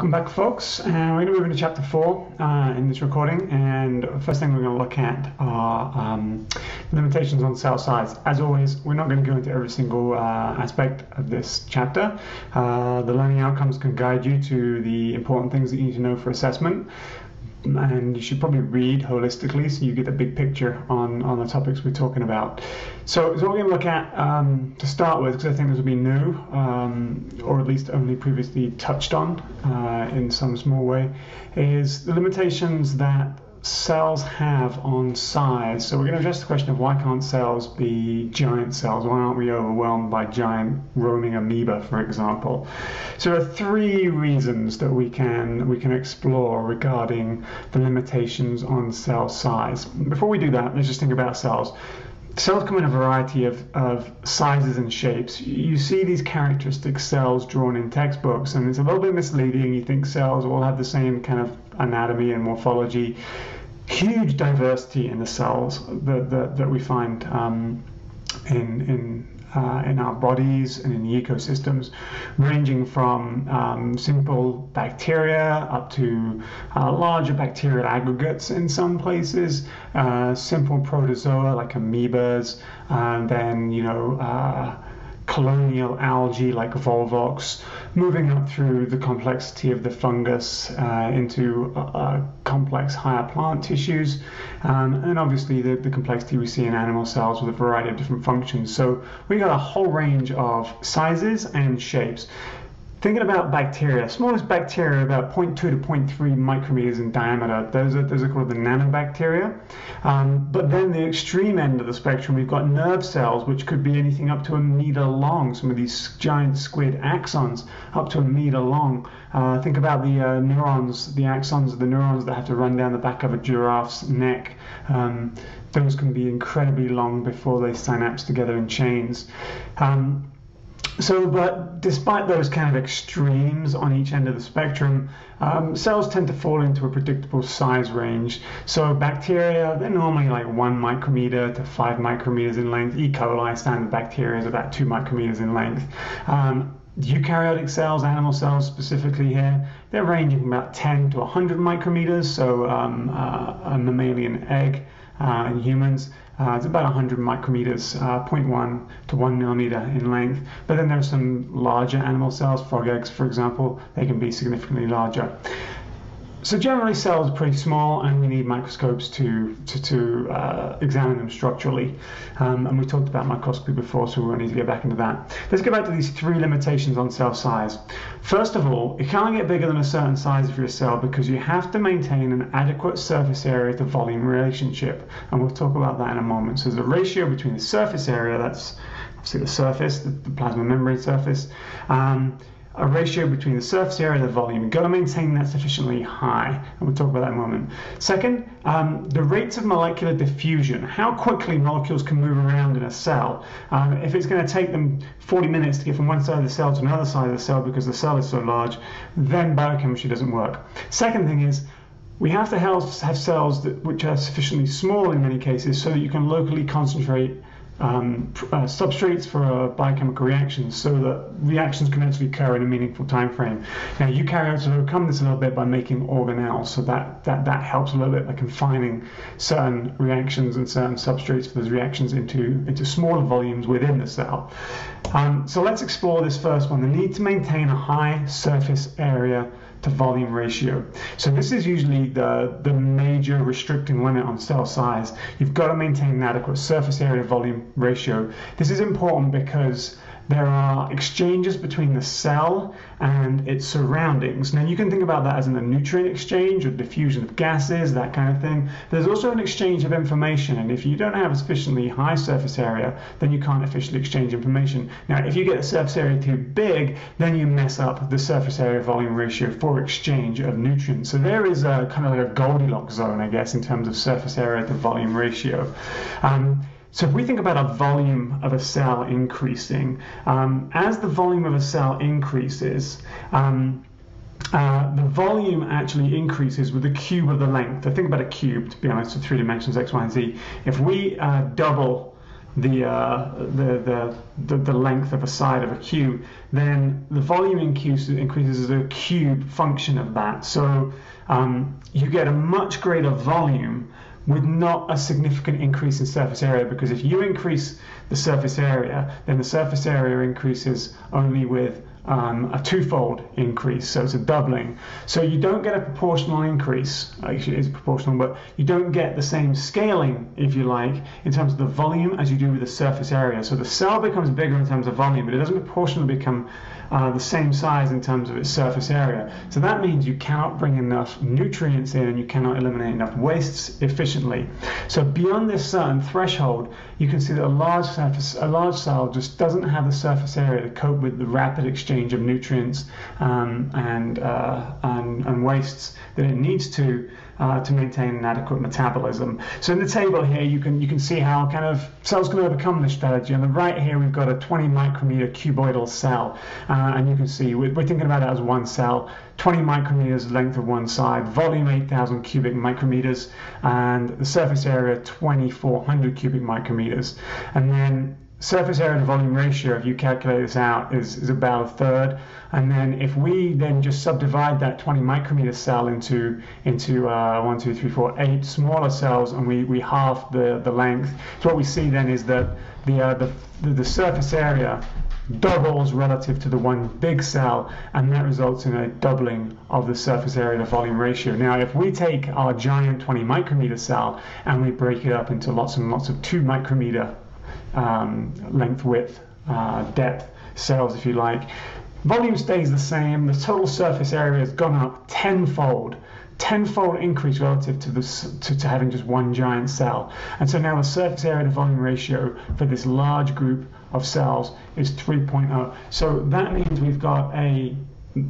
Welcome back, folks. And we're going to move into chapter four uh, in this recording. And first thing we're going to look at are um, limitations on cell size. As always, we're not going to go into every single uh, aspect of this chapter. Uh, the learning outcomes can guide you to the important things that you need to know for assessment and you should probably read holistically so you get the big picture on, on the topics we're talking about. So, so what we're going to look at um, to start with, because I think this will be new, um, or at least only previously touched on uh, in some small way, is the limitations that cells have on size. So we're going to address the question of why can't cells be giant cells? Why aren't we overwhelmed by giant roaming amoeba, for example? So there are three reasons that we can we can explore regarding the limitations on cell size. Before we do that, let's just think about cells. Cells come in a variety of, of sizes and shapes. You see these characteristic cells drawn in textbooks, and it's a little bit misleading. You think cells all have the same kind of anatomy and morphology. Huge diversity in the cells that, that, that we find um, in, in uh, in our bodies and in the ecosystems, ranging from um, simple bacteria up to uh, larger bacterial aggregates in some places, uh, simple protozoa like amoebas, and then, you know, uh, colonial algae like Volvox, moving up through the complexity of the fungus uh, into uh, complex higher plant tissues, um, and obviously the, the, complexity we see in animal cells with a variety of different functions. So we got a whole range of sizes and shapes. Thinking about bacteria, smallest bacteria about 0.2 to 0.3 micrometers in diameter. Those are, those are called the nanobacteria. Um, but then the extreme end of the spectrum, we've got nerve cells, which could be anything up to a meter long. Some of these giant squid axons up to a meter long. Uh, think about the uh, neurons, the axons of the neurons that have to run down the back of a giraffe's neck. Um, those can be incredibly long before they synapse together in chains. Um, so, but despite those kind of extremes on each end of the spectrum, um, cells tend to fall into a predictable size range. So, bacteria, they're normally like one micrometer to five micrometers in length. E. coli standard bacteria is about two micrometers in length. Um, eukaryotic cells, animal cells specifically here, they're ranging from about 10 to 100 micrometers. So, um, uh, a mammalian egg uh, in humans uh, it's about 100 micrometers, uh, 0.1 to 1 millimeter in length. But then there are some larger animal cells, frog eggs, for example, they can be significantly larger. So generally cells are pretty small and we need microscopes to, to, to uh, examine them structurally. Um, and we talked about microscopy before, so we won't need to get back into that. Let's go back to these three limitations on cell size. First of all, you can't get bigger than a certain size of your cell because you have to maintain an adequate surface area to volume relationship. And we'll talk about that in a moment. So there's a ratio between the surface area, that's obviously the surface, the, the plasma membrane surface, um, a ratio between the surface area and the volume. You've got to maintain that sufficiently high, and we'll talk about that in a moment. Second, um, the rates of molecular diffusion, how quickly molecules can move around in a cell. Um, if it's going to take them 40 minutes to get from one side of the cell to another side of the cell because the cell is so large, then biochemistry doesn't work. Second thing is, we have to have cells that, which are sufficiently small in many cases so that you can locally concentrate um, uh, substrates for biochemical reactions so that reactions can actually occur in a meaningful time frame. Now eukaryotes overcome this a little bit by making organelles, so that, that, that helps a little bit by confining certain reactions and certain substrates for those reactions into, into smaller volumes within the cell. Um, so let's explore this first one, the need to maintain a high surface area to volume ratio. So this is usually the, the major restricting limit on cell size. You've got to maintain an adequate surface area volume ratio. This is important because there are exchanges between the cell and its surroundings. Now you can think about that as in a nutrient exchange or diffusion of gases, that kind of thing. There's also an exchange of information, and if you don't have a sufficiently high surface area, then you can't efficiently exchange information. Now if you get a surface area too big, then you mess up the surface area volume ratio for exchange of nutrients. So there is a kind of like a Goldilocks zone, I guess, in terms of surface area to volume ratio. Um, so if we think about a volume of a cell increasing, um, as the volume of a cell increases, um, uh, the volume actually increases with the cube of the length. I think about a cube, to be honest, with three dimensions, x, y, and z. If we uh, double the, uh, the, the, the, length of a side of a cube, then the volume increases, increases as a cube function of that. So um, you get a much greater volume with not a significant increase in surface area because if you increase the surface area, then the surface area increases only with um, a twofold increase, so it's a doubling. So you don't get a proportional increase, actually it is proportional, but you don't get the same scaling, if you like, in terms of the volume as you do with the surface area. So the cell becomes bigger in terms of volume, but it doesn't proportionally become uh, the same size in terms of its surface area. So that means you cannot bring enough nutrients in and you cannot eliminate enough wastes efficiently. So beyond this certain threshold, you can see that a large surface, a large cell just doesn't have the surface area to cope with the rapid exchange of nutrients um, and, uh, and, and wastes that it needs to uh, to maintain an adequate metabolism. So in the table here, you can you can see how kind of cells can overcome this strategy. On the right here, we've got a 20 micrometer cuboidal cell, uh, and you can see we're, we're thinking about it as one cell. 20 micrometers length of one side, volume 8,000 cubic micrometers, and the surface area 2,400 cubic micrometers. And then surface area to volume ratio, if you calculate this out, is, is about a third. And then if we then just subdivide that 20 micrometer cell into into uh, one, two, three, four, eight smaller cells, and we, we halve the, the length, so what we see then is that the, uh, the, the, the surface area doubles relative to the one big cell, and that results in a doubling of the surface area to volume ratio. Now, if we take our giant 20 micrometer cell and we break it up into lots and lots of 2 micrometer um, length, width, uh, depth cells, if you like. Volume stays the same. The total surface area has gone up tenfold tenfold increase relative to, this, to, to, having just one giant cell. And so now the surface area to volume ratio for this large group of cells is 3.0. So that means we've got a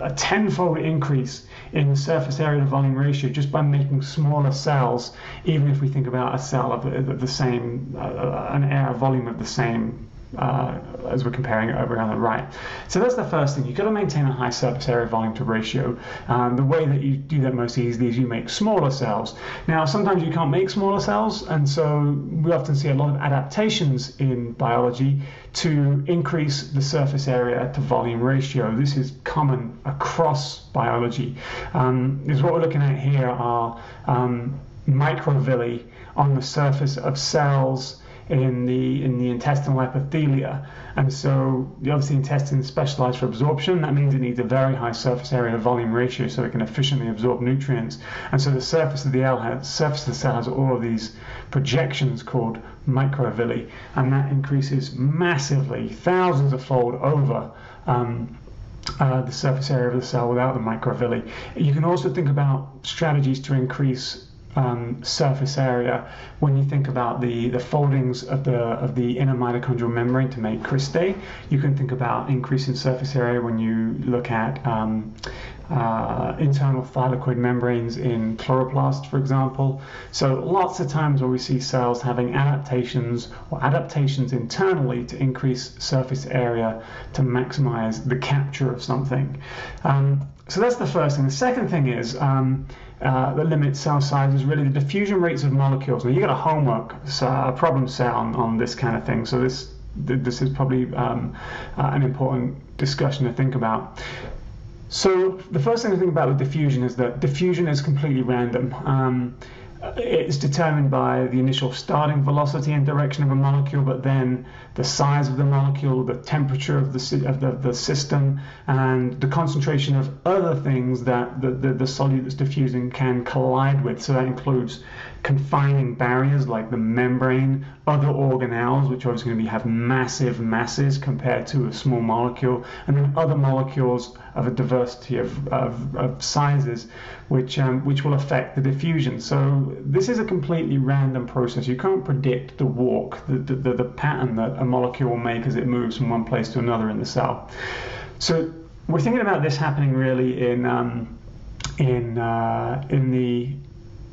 a tenfold increase in the surface area to volume ratio just by making smaller cells, even if we think about a cell of the, the same, uh, an air volume of the same uh, as we're comparing it over on the right. So that's the first thing. You've got to maintain a high surface area volume to ratio. Um, the way that you do that most easily is you make smaller cells. Now, sometimes you can't make smaller cells, and so we often see a lot of adaptations in biology to increase the surface area to volume ratio. This is common across biology. Um, is what we're looking at here are um, microvilli on the surface of cells in the in the intestinal epithelia. And so obviously intestine is specialized for absorption. That means it needs a very high surface area to volume ratio so it can efficiently absorb nutrients. And so the surface of the cell has, surface of the cell has all of these projections called microvilli, and that increases massively, thousands of fold over. Um, uh, the surface area of the cell without the microvilli. You can also think about strategies to increase um, surface area when you think about the, the foldings of the of the inner mitochondrial membrane to make cristae. You can think about increasing surface area when you look at um, uh, internal thylakoid membranes in chloroplast, for example. So lots of times where we see cells having adaptations or adaptations internally to increase surface area to maximize the capture of something. Um, so that's the first thing. The second thing is um, uh, that limits cell size is really the diffusion rates of molecules. Now you got a homework, a problem set on, on this kind of thing. So this this is probably um, uh, an important discussion to think about. So the first thing to think about with diffusion is that diffusion is completely random. Um, it's determined by the initial starting velocity and direction of a molecule, but then the size of the molecule, the temperature of the, of the, the system, and the concentration of other things that the, the, the solute that's diffusing can collide with. So that includes confining barriers like the membrane, other organelles, which obviously going to be, have massive masses compared to a small molecule, and then other molecules of a diversity of, of, of sizes, which um, which will affect the diffusion. So this is a completely random process. You can't predict the walk, the, the, the pattern that a molecule will make as it moves from one place to another in the cell. So we're thinking about this happening really in um, in uh, in the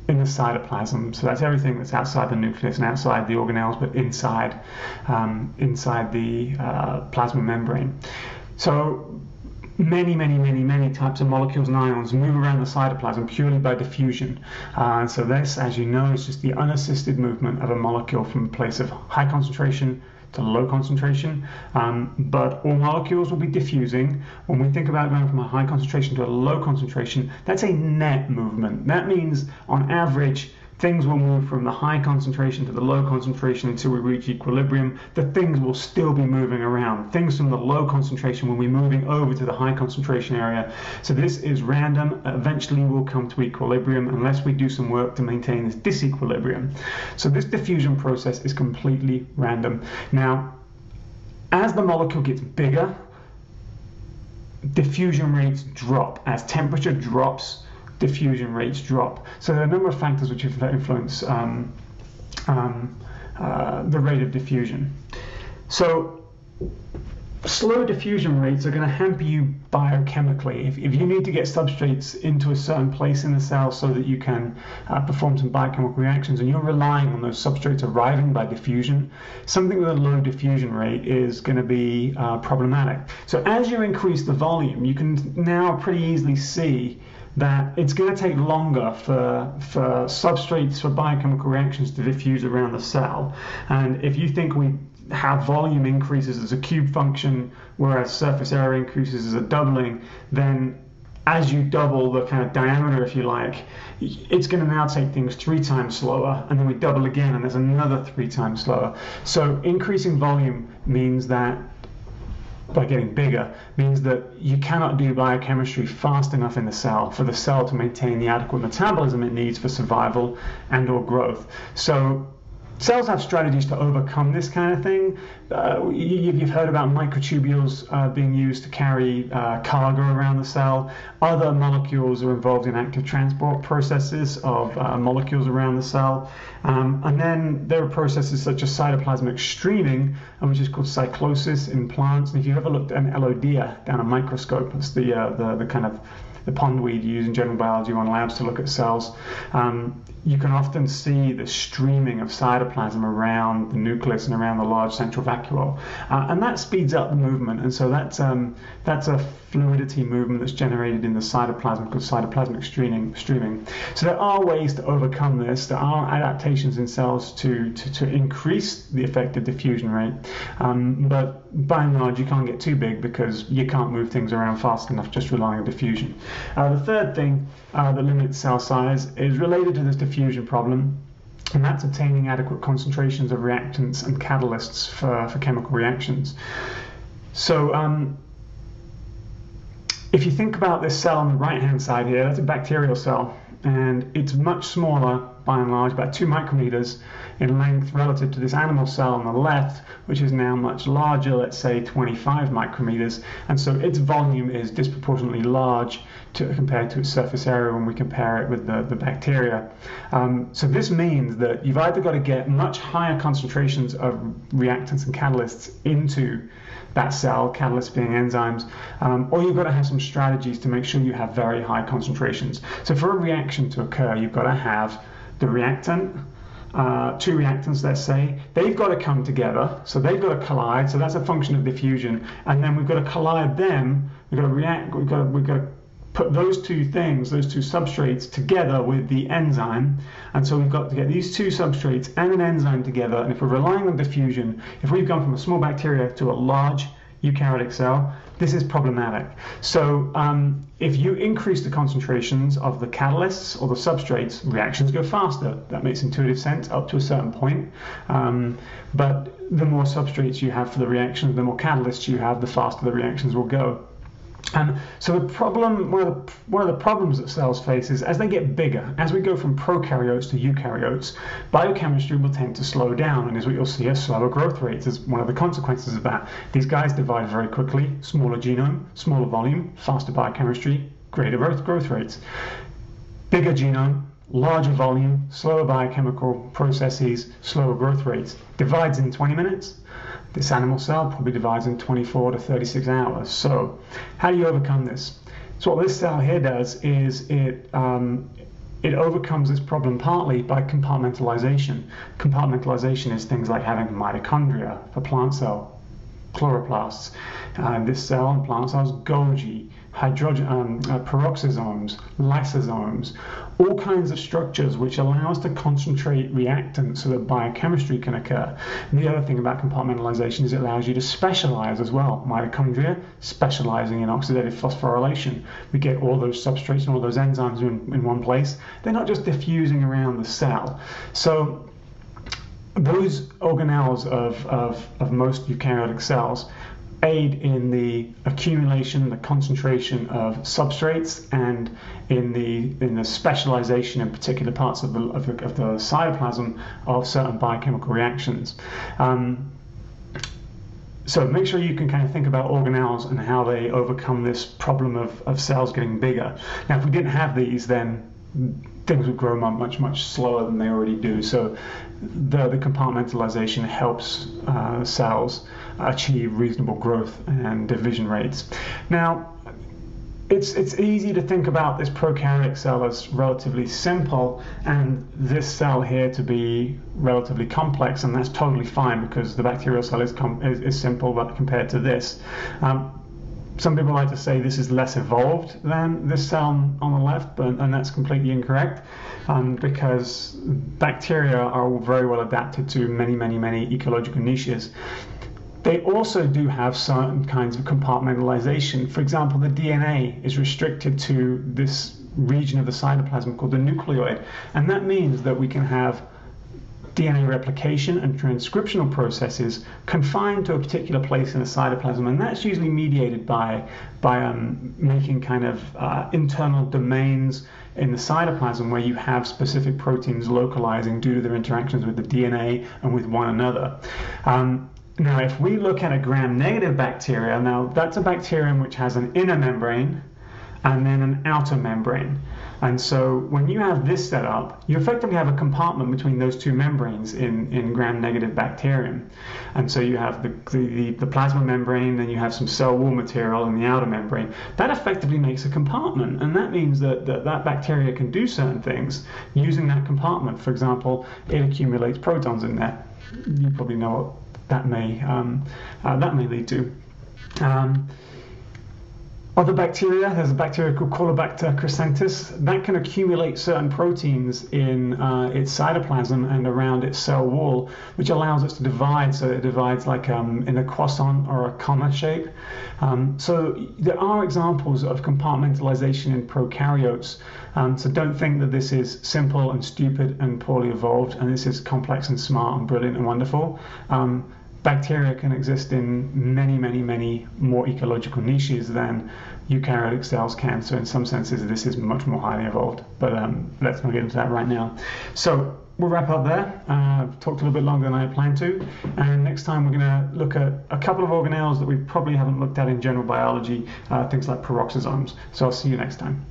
in the cytoplasm. So that's everything that's outside the nucleus and outside the organelles, but inside um, inside the uh, plasma membrane. So many, many, many, many types of molecules and ions move around the cytoplasm purely by diffusion. Uh, so this, as you know, is just the unassisted movement of a molecule from a place of high concentration to low concentration, um, but all molecules will be diffusing. When we think about going from a high concentration to a low concentration, that's a net movement. That means, on average, things will move from the high concentration to the low concentration until we reach equilibrium. The things will still be moving around. Things from the low concentration will be moving over to the high concentration area. So this is random. Eventually we'll come to equilibrium unless we do some work to maintain this disequilibrium. So this diffusion process is completely random. Now, as the molecule gets bigger, diffusion rates drop. As temperature drops, diffusion rates drop. So there are a number of factors which influence um, um, uh, the rate of diffusion. So slow diffusion rates are going to hamper you biochemically. If, if, you need to get substrates into a certain place in the cell so that you can uh, perform some biochemical reactions and you're relying on those substrates arriving by diffusion, something with a low diffusion rate is going to be uh, problematic. So as you increase the volume, you can now pretty easily see that it's going to take longer for, for substrates for biochemical reactions to diffuse around the cell. And if you think we have volume increases as a cube function, whereas surface area increases as a doubling, then as you double the kind of diameter, if you like, it's going to now take things three times slower, and then we double again, and there's another three times slower. So increasing volume means that by getting bigger means that you cannot do biochemistry fast enough in the cell for the cell to maintain the adequate metabolism it needs for survival and or growth. So cells have strategies to overcome this kind of thing. Uh, you, have heard about microtubules uh, being used to carry uh, cargo around the cell. Other molecules are involved in active transport processes of uh, molecules around the cell. Um, and then there are processes such as cytoplasmic streaming, uh, which is called cyclosis in plants. And if you've ever looked at an elodea down a microscope, it's the, uh, the, the kind of the pondweed you use in general biology on labs to look at cells, um, you can often see the streaming of cytoplasm around the nucleus and around the large central vacuole. Uh, and that speeds up the movement. And so that's, um, that's a fluidity movement that's generated in the cytoplasm called cytoplasmic streaming. streaming. So there are ways to overcome this. There are adaptations in cells to, to, to increase the effective diffusion rate. Um, but by and large, you can't get too big because you can't move things around fast enough just relying on diffusion. Uh, the third thing uh, that limits cell size is related to this diffusion problem, and that's obtaining adequate concentrations of reactants and catalysts for, for chemical reactions. So um, if you think about this cell on the right-hand side here, that's a bacterial cell, and it's much smaller by and large, about two micrometers in length relative to this animal cell on the left, which is now much larger, let's say 25 micrometers. And so its volume is disproportionately large to, compared to its surface area when we compare it with the, the bacteria. Um, so this means that you've either got to get much higher concentrations of reactants and catalysts into that cell, catalysts being enzymes, um, or you've got to have some strategies to make sure you have very high concentrations. So for a reaction to occur, you've got to have the reactant, uh, two reactants, let's say, they've got to come together. So they've got to collide. So that's a function of diffusion. And then we've got to collide them. We've got to react. We've got to, we've got to put those two things, those two substrates, together with the enzyme. And so we've got to get these two substrates and an enzyme together. And if we're relying on diffusion, if we've gone from a small bacteria to a large eukaryotic cell, this is problematic. So um, if you increase the concentrations of the catalysts or the substrates, reactions go faster. That makes intuitive sense up to a certain point. Um, but the more substrates you have for the reaction, the more catalysts you have, the faster the reactions will go. And so the problem, one of the, one of the problems that cells face is as they get bigger, as we go from prokaryotes to eukaryotes, biochemistry will tend to slow down, and is what you'll see are slower growth rates as one of the consequences of that. These guys divide very quickly, smaller genome, smaller volume, faster biochemistry, greater growth, growth rates. Bigger genome, larger volume, slower biochemical processes, slower growth rates. Divides in 20 minutes, this animal cell probably divides in 24 to 36 hours. So how do you overcome this? So what this cell here does is it um, it overcomes this problem partly by compartmentalization. Compartmentalization is things like having mitochondria for plant cell chloroplasts. Uh, this cell in plant cells, Golgi, hydrogen, um, uh, peroxisomes, lysosomes, all kinds of structures which allow us to concentrate reactants so that biochemistry can occur. And the other thing about compartmentalization is it allows you to specialize as well. Mitochondria specializing in oxidative phosphorylation. We get all those substrates and all those enzymes in, in one place. They're not just diffusing around the cell. So those organelles of, of, of most eukaryotic cells aid in the accumulation, the concentration of substrates, and in the in the specialization in particular parts of the of the, of the cytoplasm of certain biochemical reactions. Um, so make sure you can kind of think about organelles and how they overcome this problem of, of cells getting bigger. Now, if we didn't have these, then things would grow much, much slower than they already do. So the, the compartmentalization helps uh, cells achieve reasonable growth and division rates. Now, it's, it's easy to think about this prokaryotic cell as relatively simple and this cell here to be relatively complex, and that's totally fine because the bacterial cell is, is, is simple but compared to this. Um, some people like to say this is less evolved than this cell on the left, but and that's completely incorrect um, because bacteria are very well adapted to many, many, many ecological niches. They also do have certain kinds of compartmentalization. For example, the DNA is restricted to this region of the cytoplasm called the nucleoid, and that means that we can have DNA replication and transcriptional processes confined to a particular place in the cytoplasm, and that's usually mediated by by um, making kind of uh, internal domains in the cytoplasm where you have specific proteins localizing due to their interactions with the DNA and with one another. Um, now, if we look at a gram-negative bacteria, now that's a bacterium which has an inner membrane and then an outer membrane. And so when you have this set up, you effectively have a compartment between those two membranes in, in gram-negative bacterium. And so you have the, the, the, plasma membrane, then you have some cell wall material in the outer membrane. That effectively makes a compartment. And that means that, that that bacteria can do certain things using that compartment. For example, it accumulates protons in there. You probably know what that may, um, uh, that may lead to. Um, other bacteria, there's a bacteria called Caulobacter crescentus that can accumulate certain proteins in uh, its cytoplasm and around its cell wall, which allows it to divide. So it divides like um, in a croissant or a comma shape. Um, so there are examples of compartmentalization in prokaryotes. Um, so don't think that this is simple and stupid and poorly evolved, and this is complex and smart and brilliant and wonderful. Um, bacteria can exist in many, many, many more ecological niches than eukaryotic cells can. So in some senses, this is much more highly evolved. But um, let's not get into that right now. So we'll wrap up there. Uh, I've talked a little bit longer than I had planned to. And next time we're going to look at a couple of organelles that we probably haven't looked at in general biology, uh, things like peroxisomes. So I'll see you next time.